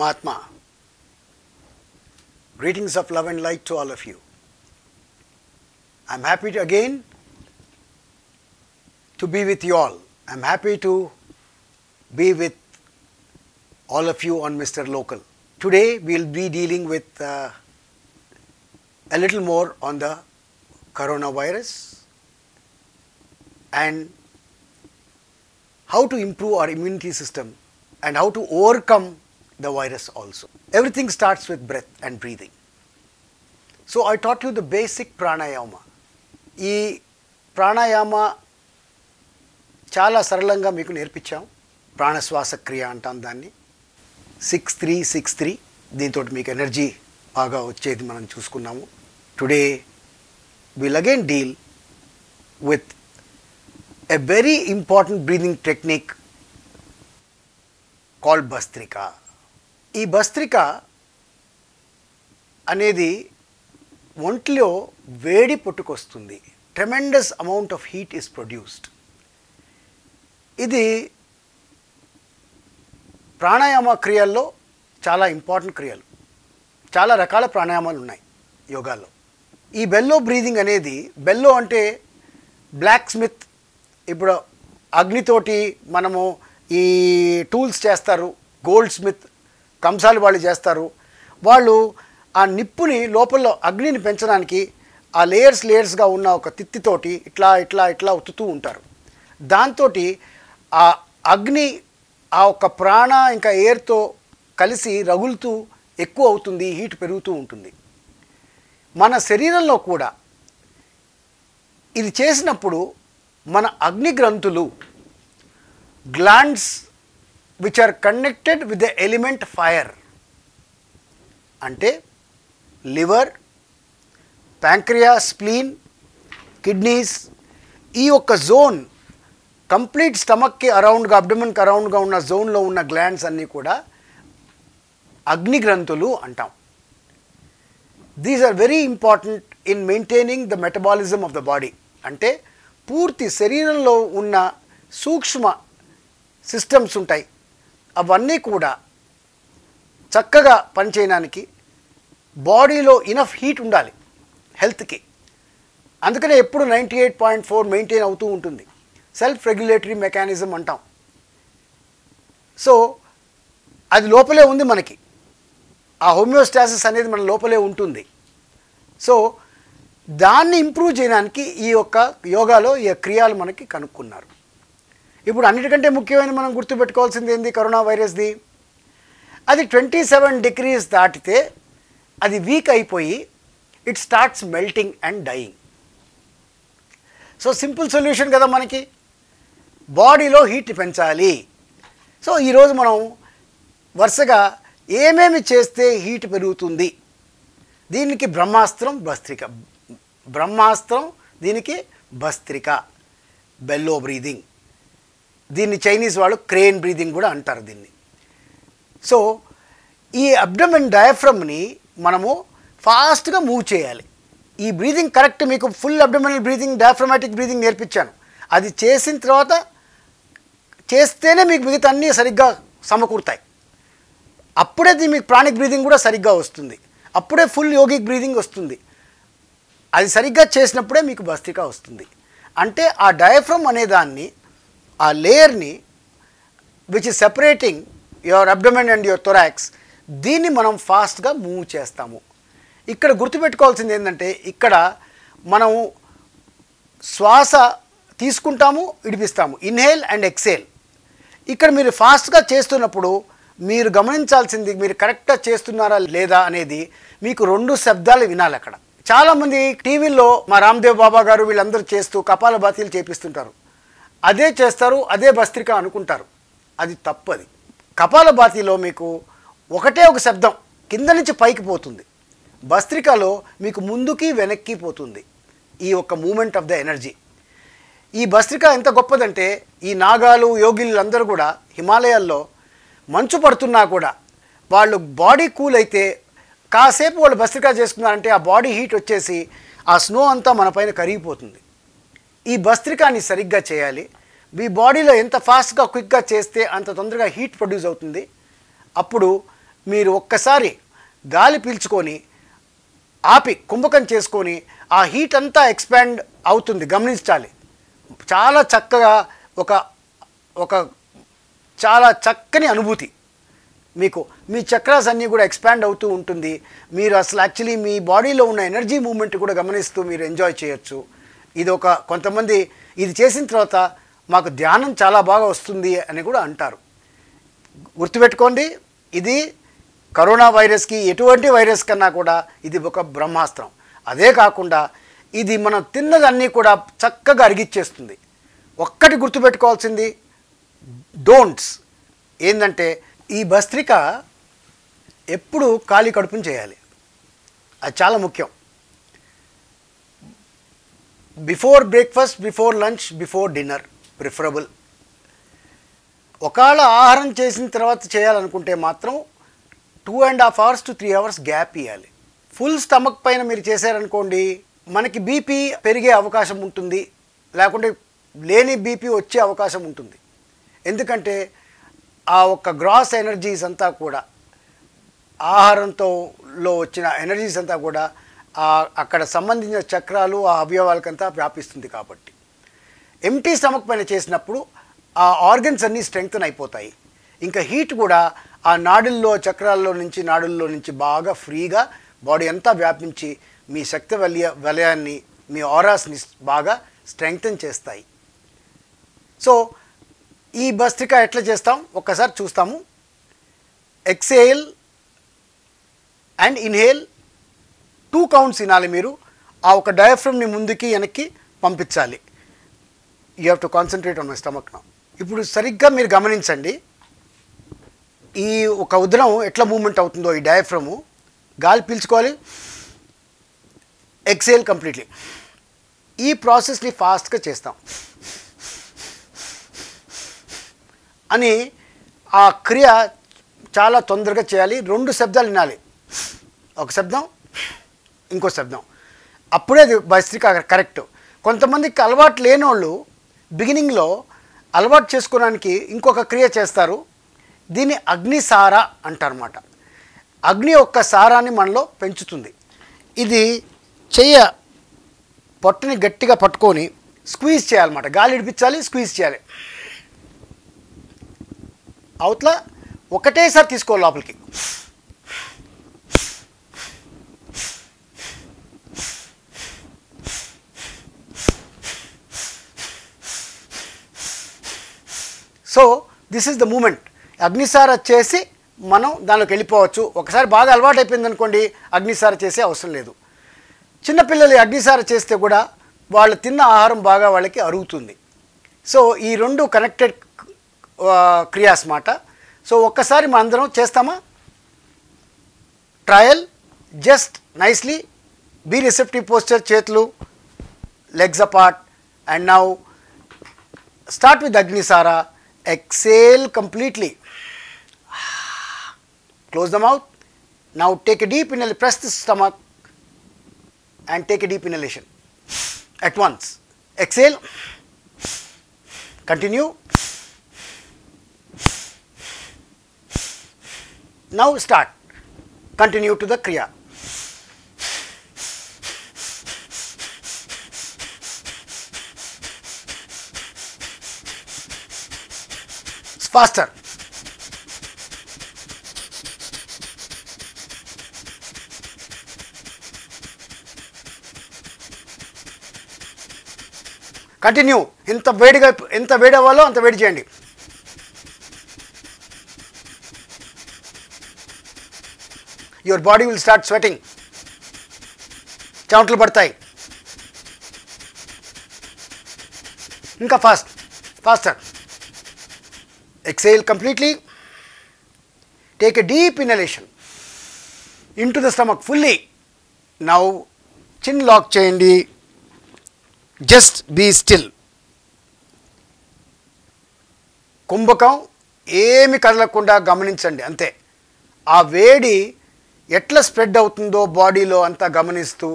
Paramatma. Greetings of love and light to all of you. I'm happy to again to be with you all. I'm happy to be with all of you on Mr. Local. Today we'll be dealing with uh, a little more on the coronavirus and how to improve our immunity system and how to overcome the virus also. Everything starts with breath and breathing. So I taught you the basic pranayama. ఈ ప్రాణాయామ చాలా సరళంగా మీకు నేర్పించాం ప్రాణశ్వాస క్రియ అంటాం దాన్ని six three six three దీంతో మీకు energy బాగా వచ్చేది మనం చూసుకున్నాము today will again deal with a very important breathing technique call bhastrika ఈ భస్త్రిక అనేది ఒంట్లో వేడి పుట్టుకొస్తుంది. Tremendous amount of heat is produced ఇది ప్రాణాయామ క్రియల్లో చాలా ఇంపార్టెంట్ క్రియలు. చాలా రకాల ప్రాణాయామాలు ఉన్నాయి యోగాల్లో ఈ బెల్లో బ్రీదింగ్ అనేది బెల్లో అంటే బ్లాక్ స్మిత్ ఇప్పుడు అగ్నితోటి మనము ఈ టూల్స్ చేస్తారు గోల్డ్ స్మిత్ కంసాలి వాళ్ళు చేస్తారు. వాళ్ళు ఆ నిప్పుని లోపల అగ్నిని పెంచడానికి ఆ లేయర్స్ లేయర్స్గా ఉన్న ఒక తిత్తితోటి ఇట్లా ఇట్లా ఇట్లా ఉత్తుతూ ఉంటారు. దాంతో ఆ అగ్ని ఆ ఒక ప్రాణ ఇంకా ఎయిర్తో కలిసి రగులుతూ ఎక్కువ అవుతుంది హీట్ పెరుగుతూ ఉంటుంది. మన శరీరంలో కూడా ఇది చేసినప్పుడు మన అగ్ని గ్రంథులు glands which are connected with the element fire అంటే లివర్ ప్యాంక్రియా స్ప్లీన్ కిడ్నీస్ ఈ యొక్క జోన్ కంప్లీట్ స్టమక్కి అరౌండ్గా అబ్డమన్కి అరౌండ్గా ఉన్న జోన్లో ఉన్న గ్లాండ్స్ అన్నీ కూడా అగ్ని గ్రంథులు అంటాం. These are very important in maintaining the metabolism of the body అంటే పూర్తి శరీరంలో ఉన్న సూక్ష్మ సిస్టమ్స్ ఉంటాయి. అవన్నీ కూడా చక్కగా పనిచేయడానికి బాడీలో ఇనఫ్ హీట్ ఉండాలి హెల్త్కి అందుకనే ఎప్పుడు ninety eight point four maintain అవుతూ ఉంటుంది. సెల్ఫ్ రెగ్యులేటరీ మెకానిజం అంటాం. సో అది లోపలే ఉంది మనకి. ఆ హోమియోస్టాసిస్ అనేది మన లోపలే ఉంటుంది. సో దాన్ని ఇంప్రూవ్ చేయడానికి ఈ యొక్క యోగాలో ఈ క్రియాలు మనకి కనుక్కున్నారు. ఇప్పుడు అన్నిటికంటే ముఖ్యమైన మనం గుర్తుపెట్టుకోవాల్సింది ఏంది? కరోనా వైరస్ది. అది ట్వంటీ సెవెన్ డిగ్రీస్ దాటితే అది వీక్ అయిపోయి it starts melting and dying. So simple solution కదా మనకి. బాడీలో హీట్ పెంచాలి. సో ఈరోజు మనం వరుసగా ఏమేమి చేస్తే హీట్ పెరుగుతుంది? దీనికి బ్రహ్మాస్త్రం భస్త్రిక. బ్రహ్మాస్త్రం దీనికి భస్త్రిక. బెల్లో బ్రీదింగ్ దీన్ని చైనీస్ వాళ్ళు క్రేన్ బ్రీదింగ్ కూడా అంటారు దీన్ని. సో ఈ అబ్డమెన్ డయాఫ్రమ్ని మనము ఫాస్ట్గా మూవ్ చేయాలి. ఈ బ్రీదింగ్ కరెక్ట్ మీకు full abdominal breathing diaphragmatic breathing నేర్పించాను. అది చేసిన తర్వాత చేస్తేనే మీకు మిగతా అన్నీ సరిగ్గా సమకూరుతాయి. అప్పుడే మీకు ప్రాణిక్ బ్రీదింగ్ కూడా సరిగ్గా వస్తుంది. అప్పుడే ఫుల్ యోగిక్ బ్రీదింగ్ వస్తుంది. అది సరిగ్గా చేసినప్పుడే మీకు భస్తిక వస్తుంది. అంటే ఆ డయాఫ్రమ్ అనేదాన్ని ఆ లేయర్ని which is separating your abdomen and your thorax దీన్ని మనం ఫాస్ట్గా మూవ్ చేస్తాము. ఇక్కడ గుర్తుపెట్టుకోవాల్సింది ఏంటంటే ఇక్కడ మనం శ్వాస తీసుకుంటాము విడిపిస్తాము ఇన్హేల్ అండ్ ఎక్సేల్ ఇక్కడ మీరు ఫాస్ట్గా చేస్తున్నప్పుడు మీరు గమనించాల్సింది మీరు కరెక్ట్గా చేస్తున్నారా లేదా అనేది మీకు రెండు శబ్దాలు వినాలి అక్కడ. చాలామంది టీవీల్లో మా రామ్దేవ్ బాబా గారు వీళ్ళందరూ చేస్తూ కపాల బాతీలు చేపిస్తుంటారు. అదే చేస్తారు అదే భస్త్రిక అనుకుంటారు. అది తప్పది. కపాలభాతిలో మీకు ఒకటే ఒక శబ్దం కింద నుంచి పైకి పోతుంది. భస్త్రికలో మీకు ముందుకి వెనక్కి పోతుంది ఈ యొక్క మూమెంట్ ఆఫ్ ద ఎనర్జీ. ఈ భస్త్రిక ఎంత గొప్పదంటే ఈ నాగాలు యోగిలందరూ కూడా హిమాలయాల్లో మంచు పడుతున్నా కూడా వాళ్ళు బాడీ కూల్ అయితే కాసేపు వాళ్ళు భస్త్రిక చేసుకున్నారంటే ఆ బాడీ హీట్ వచ్చేసి ఆ స్నో అంతా మన పైన కరిగిపోతుంది. ఈ భస్త్రికాన్ని సరిగ్గా చేయాలి. మీ బాడీలో ఎంత ఫాస్ట్గా క్విక్గా చేస్తే అంత తొందరగా హీట్ ప్రొడ్యూస్ అవుతుంది. అప్పుడు మీరు ఒక్కసారి గాలి పీల్చుకొని ఆపి కుంభకం చేసుకొని ఆ హీట్ అంతా ఎక్స్పాండ్ అవుతుంది. గమనించాలి. చాలా చక్కగా ఒక ఒక చాలా చక్కని అనుభూతి మీకు. మీ చక్రాస్ అన్నీ కూడా ఎక్స్పాండ్ అవుతూ ఉంటుంది. మీరు అసలు యాక్చువల్లీ మీ బాడీలో ఉన్న ఎనర్జీ మూమెంట్ కూడా గమనిస్తూ మీరు ఎంజాయ్ చేయొచ్చు. ఇది ఒక కొంతమంది ఇది చేసిన తర్వాత మాకు ధ్యానం చాలా బాగా వస్తుంది అని కూడా అంటారు. గుర్తుపెట్టుకోండి ఇది కరోనా వైరస్కి ఎటువంటి వైరస్ కన్నా కూడా ఇది ఒక బ్రహ్మాస్త్రం. అదే కాకుండా ఇది మనం తిన్నదన్నీ కూడా చక్కగా అరిగిచ్చేస్తుంది. ఒక్కటి గుర్తుపెట్టుకోవాల్సింది డోంట్స్. ఏంటంటే ఈ భస్త్రిక ఎప్పుడు ఖాళీ కడుపుని చేయాలి. అది చాలా ముఖ్యం. Before breakfast before lunch before dinner preferable ఒకవేళ ఆహారం చేసిన తర్వాత చేయాలనుకుంటే మాత్రం two and half hours to three hours gap ఇవ్వాలి ఫుల్ స్టమక్ పైన మీరు చేశారనుకోండి మనకి బీపీ పెరిగే అవకాశం ఉంటుంది. లేకుంటే లేని బీపీ వచ్చే అవకాశం ఉంటుంది. ఎందుకంటే ఆ ఒక్క గ్రాస్ ఎనర్జీస్ అంతా కూడా ఆహారంతో లో వచ్చిన ఎనర్జీస్ అంతా కూడా అక్కడ సంబంధించిన చక్రాలు ఆ అవయవాలకంతా వ్యాపిస్తుంది కాబట్టి. ఎంటీ స్టమక్ పైన చేసినప్పుడు ఆ ఆర్గన్స్ అన్నీ స్ట్రెంగ్తన్ అయిపోతాయి. ఇంకా హీట్ కూడా ఆ నాడుల్లో చక్రాల్లో నుంచి నాడుల్లో నుంచి బాగా ఫ్రీగా బాడీ అంతా వ్యాపించి మీ శక్తి వలయ వలయాన్ని మీ ఆరాస్ని బాగా స్ట్రెంగ్తన్ చేస్తాయి. సో ఈ భస్త్రిక ఎట్లా చేస్తాం? ఒక్కసారి చూస్తాము. Exhale and inhale two counts వినాలి మీరు. ఆ ఒక డయాఫ్రమ్ని ముందుకి వెనక్కి పంపించాలి. You have to concentrate on my stomach నా ఇప్పుడు సరిగ్గా మీరు గమనించండి. ఈ ఒక ఉదరం ఎట్లా మూమెంట్ అవుతుందో ఈ డయాఫ్రము. గాలి పీల్చుకోవాలి. ఎక్సేల్ కంప్లీట్లీ ఈ ప్రాసెస్ని ఫాస్ట్గా చేస్తాం. అని ఆ క్రియ చాలా తొందరగా చేయాలి. రెండు శబ్దాలు వినాలి. ఒక శబ్దం. ఇంకో శబ్దం. అప్పుడే అది భస్త్రిక కరెక్ట్. కొంతమందికి అలవాటు లేని వాళ్ళు బిగినింగ్లో అలవాటు చేసుకోవడానికి ఇంకొక క్రియ చేస్తారు. దీన్ని అగ్నిసార అంటారన్నమాట. అగ్ని యొక్క సారాన్ని మనలో పెంచుతుంది. ఇది చెయ్య పొట్టని గట్టిగా పట్టుకొని స్క్వీజ్ చేయాలన్నమాట. గాలి ఇడిపించాలి స్క్వీజ్ చేయాలి. అవతల ఒకటేసారి తీసుకోవాలి లోపలికి. So this is the moment Agnisara చేసి మనం దానిలోకి వెళ్ళిపోవచ్చు. ఒకసారి బాగా అలవాటు అయిపోయింది అనుకోండి అగ్నిసార చేసే అవసరం లేదు. చిన్నపిల్లలు అగ్నిసార చేస్తే కూడా వాళ్ళు తిన్న ఆహారం బాగా వాళ్ళకి అరుగుతుంది. సో ఈ రెండు కనెక్టెడ్ క్రియాస్ మాట. సో ఒక్కసారి మనం అందరం చేస్తామా? Trial just nicely be receptive posture చేతులు legs apart and now start with Agnisara. Exhale completely. Close the mouth. Now take a deep inhale press the stomach and take a deep inhalation. At once. Exhale. Continue. Now start. Continue to the kriya faster. Continue ఎంత వేడిగా ఎంత వేడి అవ్వాలో అంత వేడి చేయండి. Your body will start sweating చెమటలు పడతాయి. ఇంకా fast faster exhale completely. Take a deep inhalation into the stomach fully. Now chin lock చేయండి. జస్ట్ బీ స్టిల్ కుంభకం ఏమి కదలకుండా గమనించండి అంతే. ఆ వేడి ఎట్లా స్ప్రెడ్ అవుతుందో బాడీలో అంతా గమనిస్తూ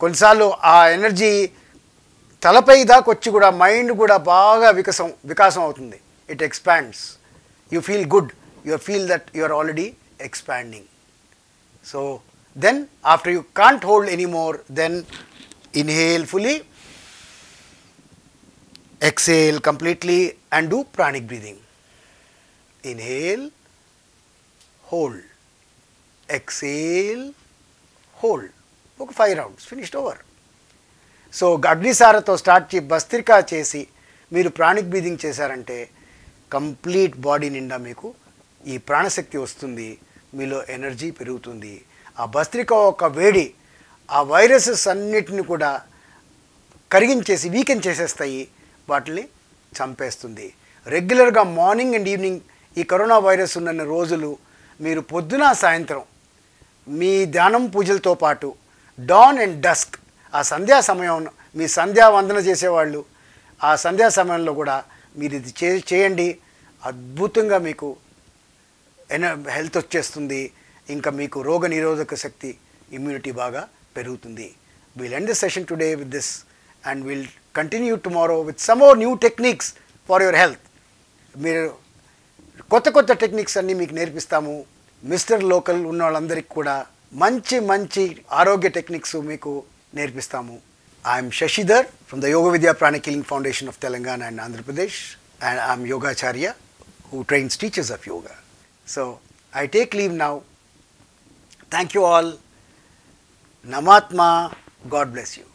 కొన్నిసార్లు ఆ ఎనర్జీ తలపై దాకొచ్చి కూడా మైండ్ కూడా బాగా వికసం వికాసం అవుతుంది. It expands. You feel good, you feel that you are already expanding. So then after you can't hold anymore, then inhale fully, exhale completely and do pranic breathing. Inhale, hold, exhale, hold. ఒక five rounds finished over so అగ్నిసారతో start చేసి భస్త్రికా చేసి మీరు pranic breathing చేశారంటే complete body నిండా మీకు ఈ ప్రాణశక్తి వస్తుంది మీలో ఎనర్జీ పెరుగుతుంది. ఆ భస్త్రిక ఒక వేడి ఆ వైరసెస్ అన్నిటిని కూడా కరిగించేసి వీకెన్ చేసేస్తాయి వాటిని చంపేస్తుంది. రెగ్యులర్గా మార్నింగ్ అండ్ ఈవినింగ్ ఈ కరోనా వైరస్ ఉన్న రోజులు మీరు పొద్దున సాయంత్రం మీ ధ్యానం పూజలతో పాటు డాన్ అండ్ డస్క్ ఆ సంధ్యా సమయం మీ సంధ్యా వందన చేసేవాళ్ళు ఆ సంధ్యా సమయంలో కూడా మీరు ఇది చే చేయండి. అద్భుతంగా మీకు ఎన హెల్త్ వచ్చేస్తుంది. ఇంకా మీకు రోగ నిరోధక శక్తి ఇమ్యూనిటీ బాగా పెరుగుతుంది. Will end the session today with this and will continue tomorrow with some more new techniques for your health మీరు కొత్త కొత్త టెక్నిక్స్ అన్నీ మీకు నేర్పిస్తాము. మిస్టర్ లోకల్ ఉన్న వాళ్ళందరికీ కూడా మంచి మంచి ఆరోగ్య టెక్నిక్స్ మీకు నేర్పిస్తాము. I am Shashidhar from the Yoga Vidya Prana Killing Foundation of Telangana and Andhra Pradesh and I am Yoga Acharya who trains teachers of yoga. So, I take leave now. Thank you all. Namatma, God bless you.